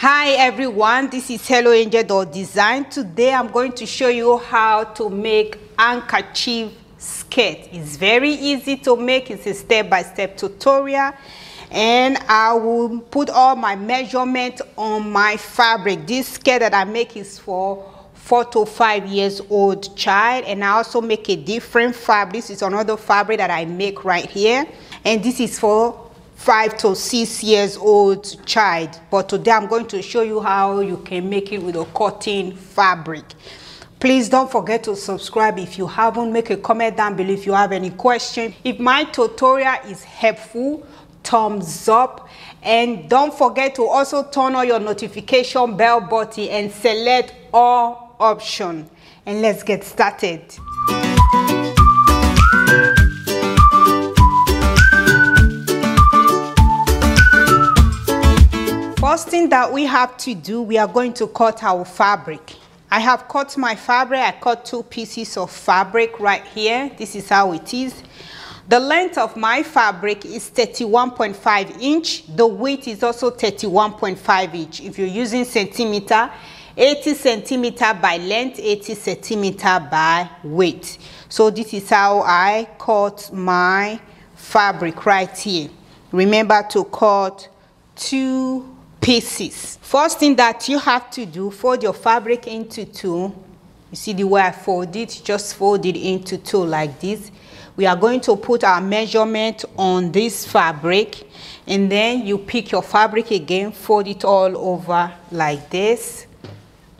Hi everyone, this is Hello Angel Dot Design. Today I'm going to show you how to make handkerchief skirt. It's very easy to make. It's a step-by-step -step tutorial and I will put all my measurement on my fabric. This skirt that I make is for four to five years old child and I also make a different fabric. This is another fabric that I make right here and this is for five to six years old child but today i'm going to show you how you can make it with a cotton fabric. Please don't forget to subscribe if you haven't. Make a comment down below if you have any question. If my tutorial is helpful thumbs up. And don't forget to also turn on your notification bell button and select all option and let's get started that we have to do, we are going to cut our fabric. I have cut my fabric. I cut two pieces of fabric right here. This is how it is. The length of my fabric is 31.5 inch. The width is also 31.5 inch. If you're using centimeter, 80 centimeter by length, 80 centimeter by width. So this is how I cut my fabric right here. Remember to cut two pieces. First thing that you have to do, fold your fabric into two. You see the way I fold it, just fold it into two like this. We are going to put our measurement on this fabric and then you pick your fabric again, fold it all over like this.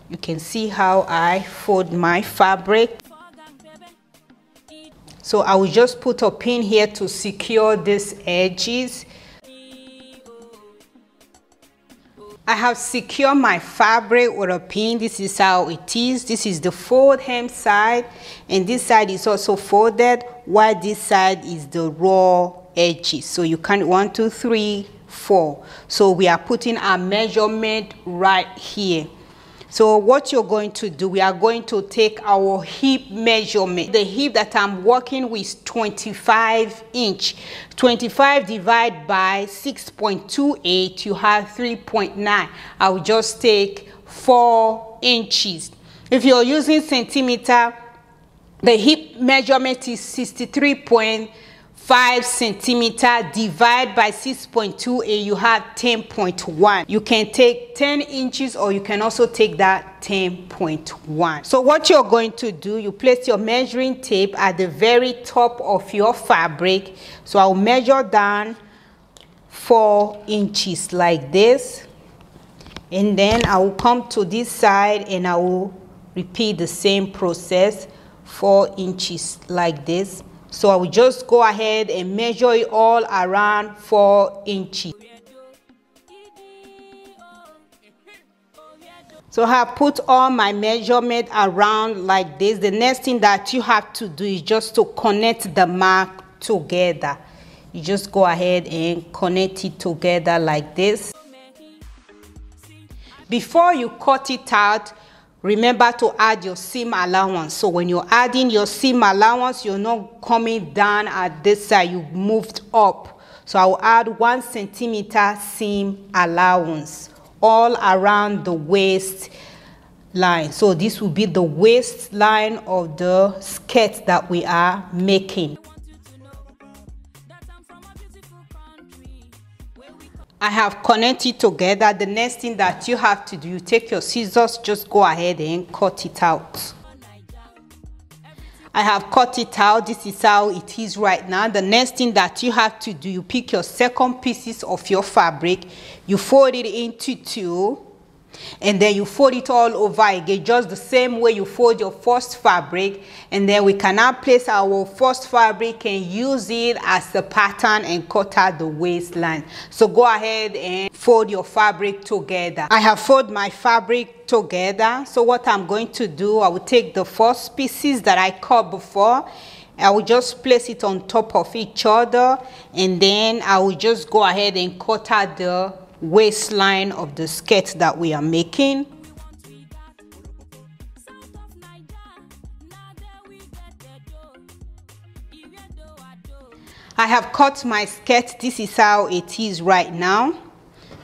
You can see how I fold my fabric. So I will just put a pin here to secure these edges I have secured my fabric with a pin. This is how it is. This is the fold hem side and this side is also folded while this side is the raw edges. So you count one, two, three, four. So we are putting our measurement right here. So what you're going to do, we are going to take our hip measurement. The hip that I'm working with 25 inch. 25 divided by 6.28, you have 3.9. I will just take 4 inches. If you're using centimeter, the hip measurement is 63.5 5 centimeter divide by 6.28 you have 10.1 you can take 10 inches or you can also take that 10.1 so what you're going to do you place your measuring tape at the very top of your fabric. So I'll measure down 4 inches like this. And then I will come to this side and I will repeat the same process 4 inches like this so I will just go ahead and measure it all around 4 inches. So I have put all my measurement around like this. The next thing that you have to do is just to connect the mark together. You just go ahead and connect it together like this. Before you cut it out, remember to add your seam allowance. So when you're adding your seam allowance you're not coming down at this side. You moved up. So i'll add one centimeter seam allowance all around the waist line. So this will be the waist line of the skirt that we are making I have connected together. The next thing that you have to do, you take your scissors, just go ahead and cut it out. I have cut it out. This is how it is right now. The next thing that you have to do, you pick your second pieces of your fabric, you fold it into two, and then you fold it all over again just the same way you fold your first fabric. And then we can now place our first fabric and use it as a pattern and cut out the waistline. So go ahead and fold your fabric together. I have folded my fabric together. So what i'm going to do i will take the first pieces that i cut before. I will just place it on top of each other. And then I will just go ahead and cut out the waistline of the skirt that we are making. I have cut my skirt. This is how it is right now.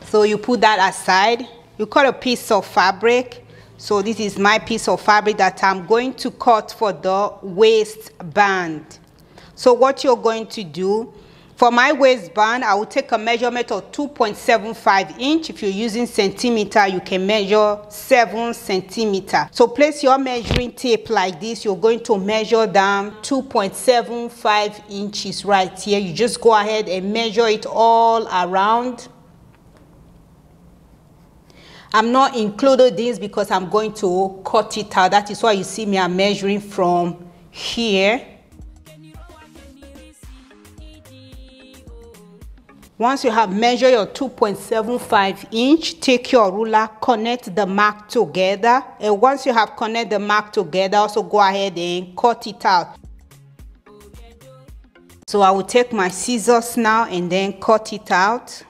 So you put that aside you cut a piece of fabric so this is my piece of fabric that I'm going to cut for the waistband so what you're going to do for my waistband, I will take a measurement of 2.75 inch. If you're using centimeter, you can measure 7 centimeter. So place your measuring tape like this. You're going to measure down 2.75 inches right here. You just go ahead and measure it all around. I'm not including this because I'm going to cut it out. That is why you see me I'm measuring from here Once you have measured your 2.75 inch, take your ruler, connect the mark together. And once you have connected the mark together, also go ahead and cut it out. So I will take my scissors now and then cut it out.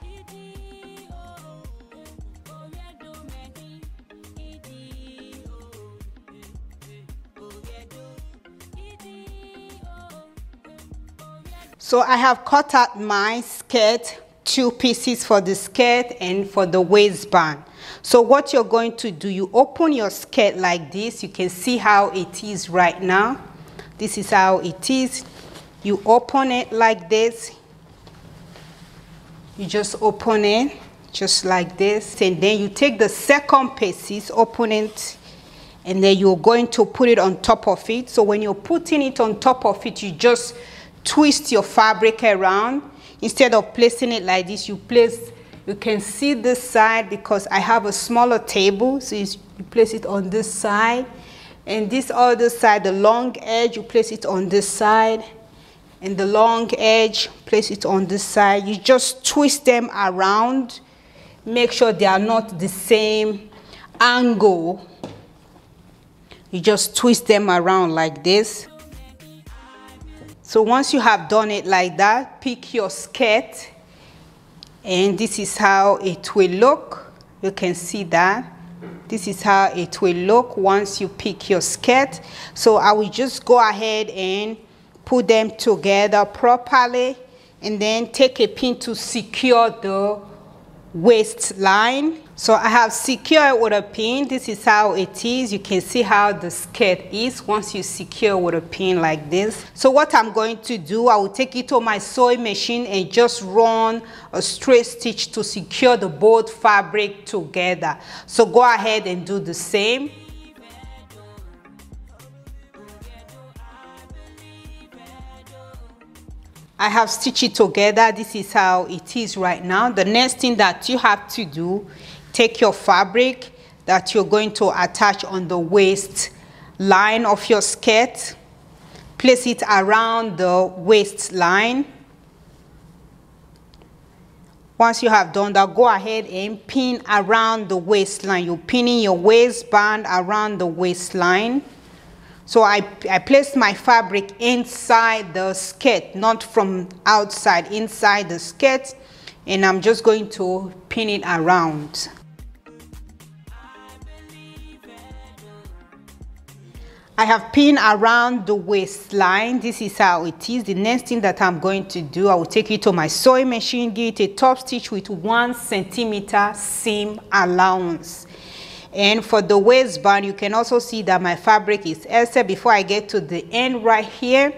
So I have cut out my skirt, two pieces for the skirt and for the waistband. So what you're going to do, you open your skirt like this. You can see how it is right now. This is how it is. You open it like this. You just open it just like this. And then you take the second pieces, open it, and then you're going to put it on top of it. So when you're putting it on top of it, you just twist your fabric around. Instead of placing it like this, you place, you can see this side because I have a smaller table. So you place it on this side. And this other side, the long edge, you place it on this side. And the long edge, place it on this side. You just twist them around. Make sure they are not the same angle. You just twist them around like this. So once you have done it like that, pick your skirt and this is how it will look. You can see that. This is how it will look once you pick your skirt. So I will just go ahead and put them together properly and then take a pin to secure the waistline. So I have secured with a pin. This is how it is. You can see how the skirt is once you secure with a pin like this. So what I'm going to do, I will take it to my sewing machine and just run a straight stitch to secure the both fabric together. So go ahead and do the same. I have stitched it together. This is how it is right now. The next thing that you have to do, take your fabric that you're going to attach on the waist line of your skirt. Place it around the waistline. Once you have done that, go ahead and pin around the waistline. You're pinning your waistband around the waistline. So I, I placed my fabric inside the skirt, not from outside, inside the skirt. And I'm just going to pin it around. I have pinned around the waistline. This is how it is. The next thing that I'm going to do, I will take it to my sewing machine, get a top stitch with one centimeter seam allowance. And for the waistband, you can also see that my fabric is essay. Before I get to the end right here,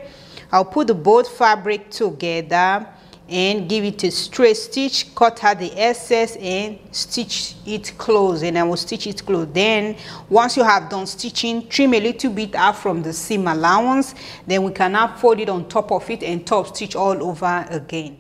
I'll put the both fabric together and give it a straight stitch cut out the excess and stitch it close. And I will stitch it close. Then once you have done stitching trim a little bit out from the seam allowance. Then we can now fold it on top of it and top stitch all over again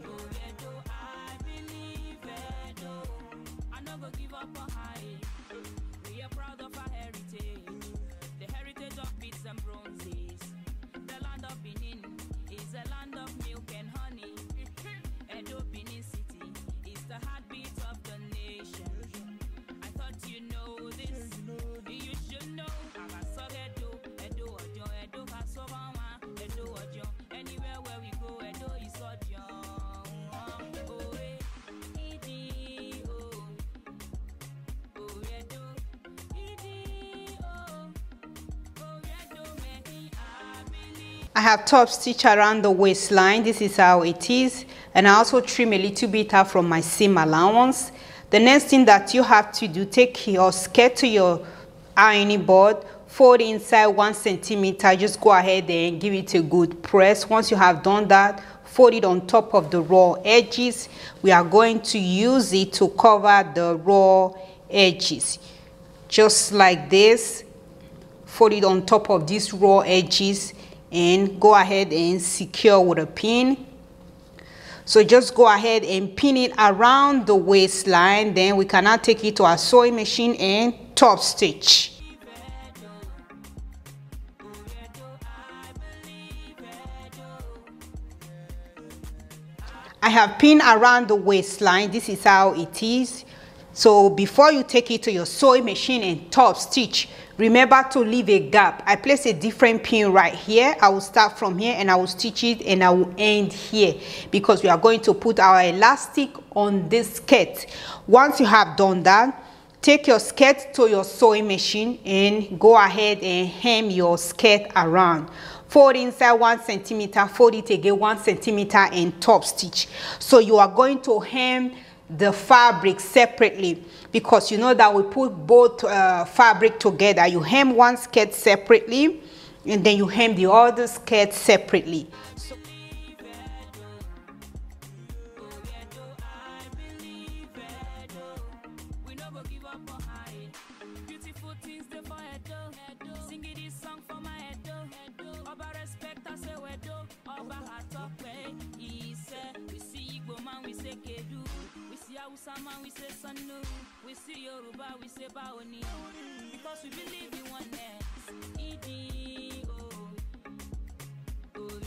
I have top stitch around the waistline. This is how it is. And I also trim a little bit out from my seam allowance. The next thing that you have to do take your skirt to your ironing board fold inside one centimeter just go ahead and give it a good press once you have done that fold it on top of the raw edges we are going to use it to cover the raw edges just like this fold it on top of these raw edges and go ahead and secure with a pin so just go ahead and pin it around the waistline then we can now take it to our sewing machine and top stitch I have pinned around the waistline. This is how it is. So before you take it to your sewing machine and top stitch, remember to leave a gap. I place a different pin right here. I will start from here and I will stitch it and I will end here because we are going to put our elastic on this skirt. Once you have done that, take your skirt to your sewing machine and go ahead and hem your skirt around fold inside one centimeter fold it again one centimeter and top stitch so you are going to hem the fabric separately because you know that we put both uh, fabric together. You hem one skirt separately and then you hem the other skirt separately Hausa man, we say Sannu. We see Yoruba, we say Bawoni. Because we believe in oneness. Oh,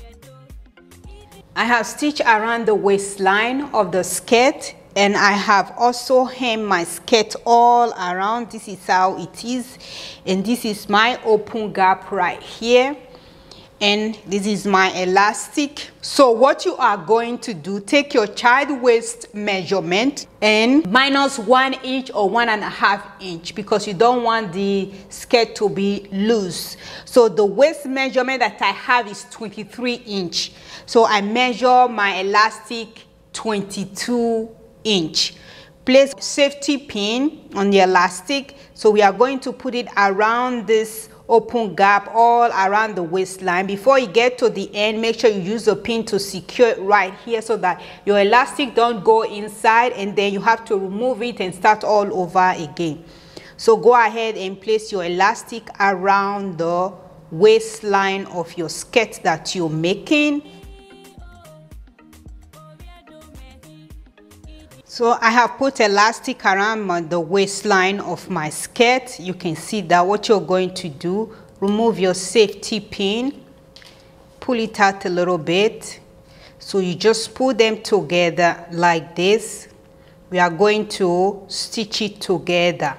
I have stitched around the waistline of the skirt and I have also hemmed my skirt all around. This is how it is and this is my open gap right here and this is my elastic. So what you are going to do take your child waist measurement and minus one inch or one and a half inch because you don't want the skirt to be loose. So the waist measurement that i have is 23 inch. So i measure my elastic 22 inch. Place safety pin on the elastic. So we are going to put it around this open gap all around the waistline. Before you get to the end make sure you use a pin to secure it right here so that your elastic don't go inside and then you have to remove it and start all over again. So go ahead and place your elastic around the waistline of your skirt that you're making So I have put elastic around the waistline of my skirt. You can see that what you're going to do, remove your safety pin, pull it out a little bit. So you just pull them together like this. We are going to stitch it together.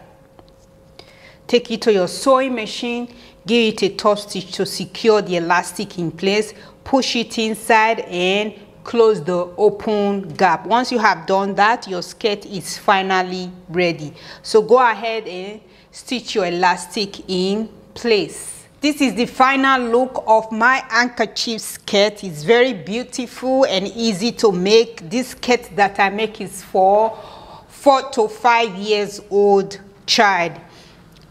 Take it to your sewing machine, give it a top stitch to secure the elastic in place, push it inside and close the open gap. Once you have done that your skirt is finally ready. So go ahead and stitch your elastic in place. This is the final look of my handkerchief skirt. It's very beautiful and easy to make. This skirt that i make is for four to five years old child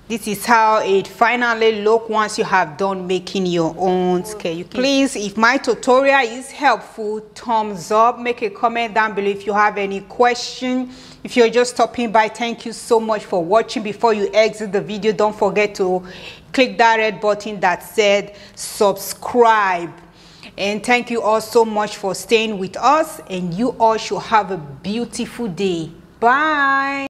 this is how it finally look once you have done making your own oh, scale. Please if my tutorial is helpful thumbs up make a comment down below if you have any question. If you're just stopping by thank you so much for watching. Before you exit the video don't forget to click that red button that said subscribe. And thank you all so much for staying with us and you all should have a beautiful day. Bye